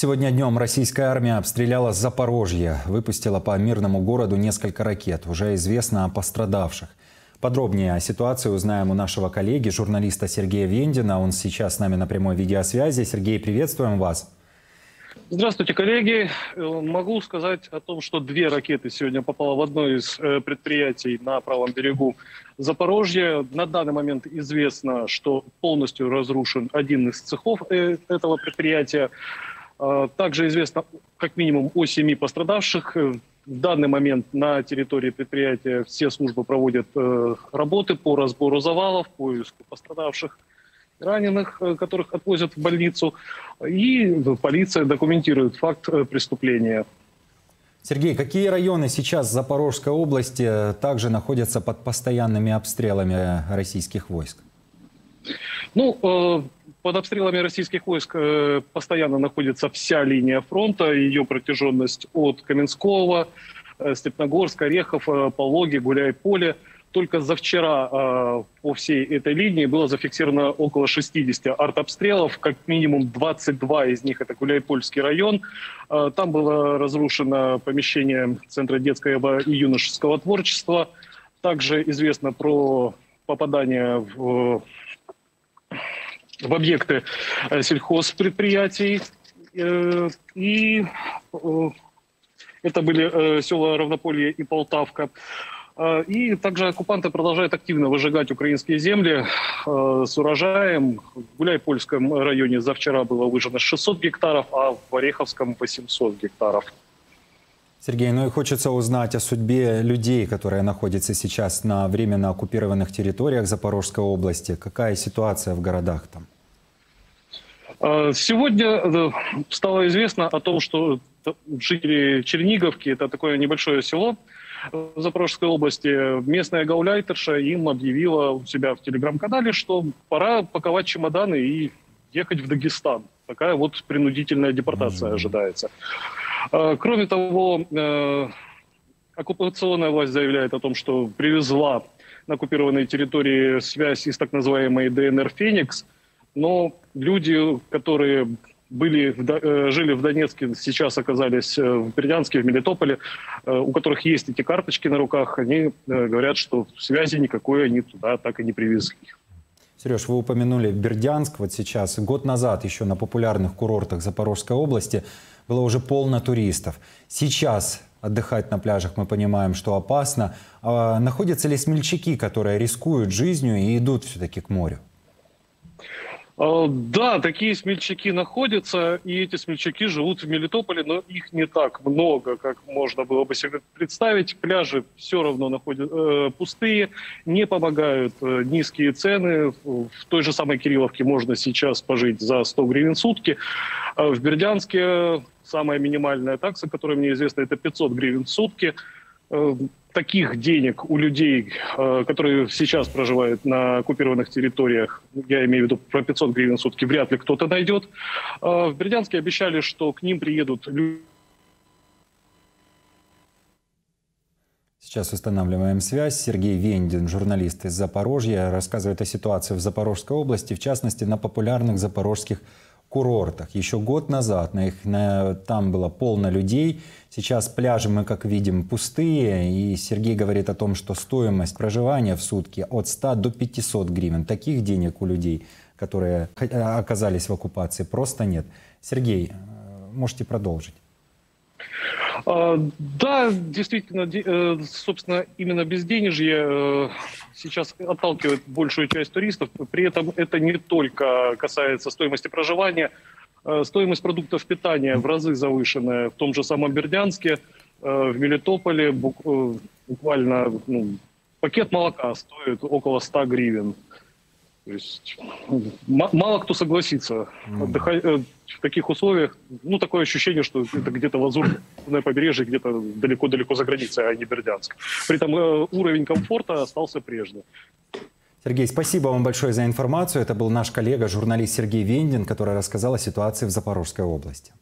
Сегодня днем российская армия обстреляла Запорожье, выпустила по мирному городу несколько ракет. Уже известно о пострадавших. Подробнее о ситуации узнаем у нашего коллеги, журналиста Сергея Вендина. Он сейчас с нами на прямой видеосвязи. Сергей, приветствуем вас. Здравствуйте, коллеги. Могу сказать о том, что две ракеты сегодня попало в одно из э, предприятий на правом берегу Запорожья. На данный момент известно, что полностью разрушен один из цехов э, этого предприятия. Также известно как минимум о семи пострадавших. В данный момент на территории предприятия все службы проводят работы по разбору завалов, поиску пострадавших раненых, э, которых отвозят в больницу, и полиция документирует факт э, преступления. Сергей, какие районы сейчас Запорожской области э, также находятся под постоянными обстрелами российских войск? Ну, под обстрелами российских войск постоянно находится вся линия фронта, ее протяженность от Каменского, Степногорск, Орехов, Пологи, Гуляй-Поле – только за вчера э, по всей этой линии было зафиксировано около 60 артобстрелов, как минимум 22 из них это Гуляйпольский район. Э, там было разрушено помещение Центра детского и юношеского творчества. Также известно про попадание в, в объекты э, сельхозпредприятий. Э, и э, это были села Равнополье и Полтавка. И также оккупанты продолжают активно выжигать украинские земли с урожаем. В Гуляйпольском районе за вчера было выжжено 600 гектаров, а в Ореховском 800 гектаров. Сергей, ну и хочется узнать о судьбе людей, которые находятся сейчас на временно оккупированных территориях Запорожской области. Какая ситуация в городах там? А, сегодня э, стало известно о том, что жители Черниговки, это такое небольшое село, в Запорожской области, местная гауляйтерша им объявила у себя в телеграм-канале, что пора паковать чемоданы и ехать в Дагестан. Такая вот принудительная депортация ожидается. А, кроме того, э, оккупационная власть заявляет о том, что привезла на оккупированной территории связь из так называемой ДНР «Феникс», но люди, которые были, э, жили в Донецке, сейчас оказались э, в Бердянске, в Мелитополе, э, у которых есть эти карточки на руках, они говорят, что связи никакой они туда так и не привезли. Сереж, вы упомянули Бердянск вот сейчас. Год назад еще на популярных курортах Запорожской области было уже полно туристов. Сейчас отдыхать на пляжах мы понимаем, что опасно. А находятся ли смельчаки, которые рискуют жизнью и идут все-таки к морю? Э, да, такие смельчаки находятся, и эти смельчаки живут в Мелитополе, но их не так много, как можно было бы себе представить. Пляжи все равно находят, э, пустые, не помогают э, низкие цены. В той же самой Кирилловке можно сейчас пожить за 100 гривен в сутки. А в Бердянске самая минимальная такса, которая мне известна, это 500 гривен в сутки. Таких денег у людей, э, которые сейчас проживают на оккупированных территориях, я имею в виду про 500 гривен в сутки, вряд ли кто-то найдет. Э, в Бердянске обещали, что к ним приедут люди. Сейчас устанавливаем связь. Сергей Вендин, журналист из Запорожья, рассказывает о ситуации в Запорожской области, в частности, на популярных запорожских курортах. Еще год назад на их, на, там было полно людей. Сейчас пляжи мы, как видим, пустые. И Сергей говорит о том, что стоимость проживания в сутки от 100 до 500 гривен. Таких денег у людей, которые оказались в оккупации, просто нет. Сергей, э, можете продолжить. А, да, действительно, э, собственно, именно безденежье э, сейчас отталкивает большую часть туристов. При этом это не только касается стоимости проживания. Э, стоимость продуктов питания в разы завышенная в том же самом Бердянске, в Мелитополе буквально ну, пакет молока стоит около 100 гривен. То есть мало кто согласится отдыхать э, в таких условиях. Ну, такое ощущение, что это где-то лазурное побережье, где-то далеко-далеко за границей, а не Бердянск. При этом э, уровень комфорта остался прежним. Сергей, спасибо вам большое за информацию. Это был наш коллега, журналист Сергей Вендин, который рассказал о ситуации в Запорожской области.